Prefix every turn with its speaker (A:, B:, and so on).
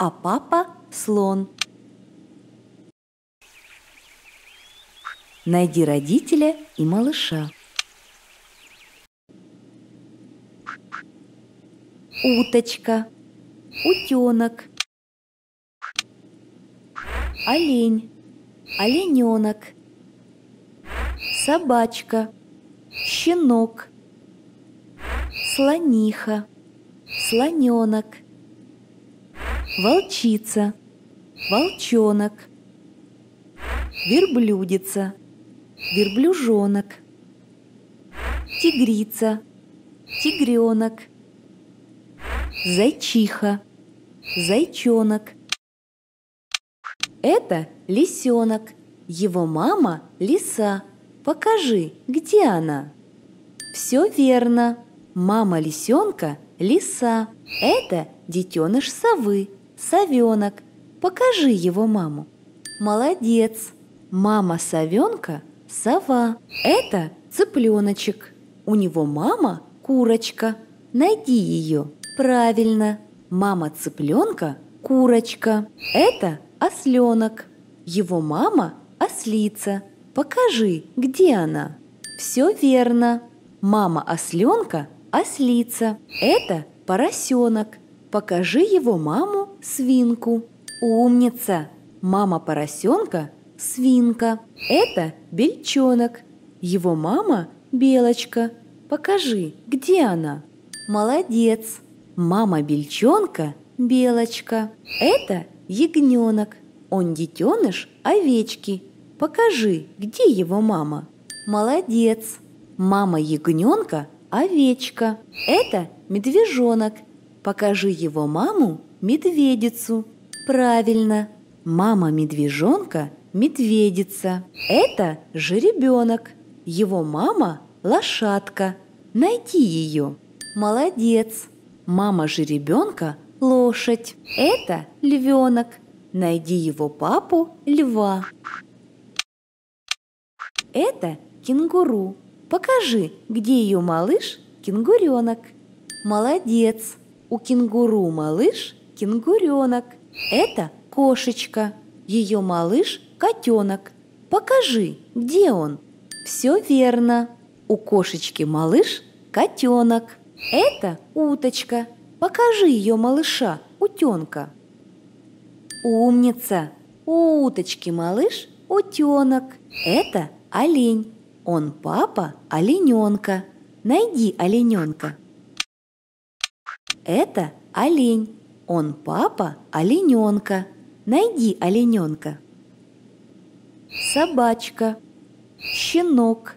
A: а папа – слон. Найди родителя и малыша. Уточка, утенок, олень, олененок, собачка, щенок, слониха, слоненок, волчица, волчонок, верблюдица, верблюжонок, тигрица, тигренок, зайчиха, зайчонок. Это лисенок, его мама – лиса. Покажи, где она? Все верно. Мама лисенка – лиса. Это детеныш совы, совенок. Покажи его маму. Молодец. Мама совенка – сова. Это цыпленочек. У него мама – курочка. Найди ее. Правильно. Мама цыпленка – курочка. Это осленок. Его мама – ослица. Покажи, где она? Все верно. Мама осленка – ослица. Это поросенок. Покажи его маму – свинку. Умница. Мама поросенка – свинка. Это бельчонок. Его мама – белочка. Покажи, где она? Молодец. Мама бельчонка – белочка. Это ягненок. Он детеныш овечки. Покажи, где его мама? Молодец. Мама ягненка – овечка. Это медвежонок. Покажи его маму – медведицу. Правильно. Мама медвежонка – медведица. Это жеребенок. Его мама – лошадка. Найди ее. Молодец. Мама жеребенка – лошадь. Это львенок. Найди его папу – льва. Это кенгуру. Покажи, где ее малыш – кенгуренок. Молодец. У кенгуру малыш – кенгуренок. Это кошечка. Ее малыш – котенок. Покажи, где он? Все верно. У кошечки малыш – котенок. Это уточка. Покажи ее малыша, утенка. Умница! У уточки малыш – утенок. Это олень. Он папа олененка. Найди олененка. Это олень. Он папа олененка. Найди олененка. Собачка, щенок,